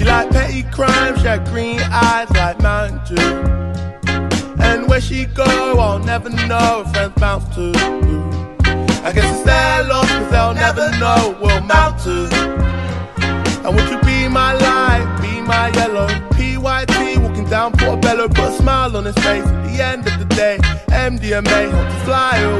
She like petty crime, she had green eyes like Mountain Dew. And where she go, I'll never know if friends bounce to. I guess it's their loss, cause they'll never know we'll mount to. And would you be my light, be my yellow? PYT walking down Portobello, put a smile on his face. At the end of the day, MDMA helped to fly away.